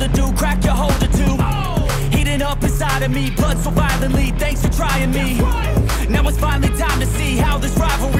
older, dude, crack your hold holder too Heating up inside of me, blood so violently, thanks for trying me. Now it's finally time to see how this rivalry becomes a dynasty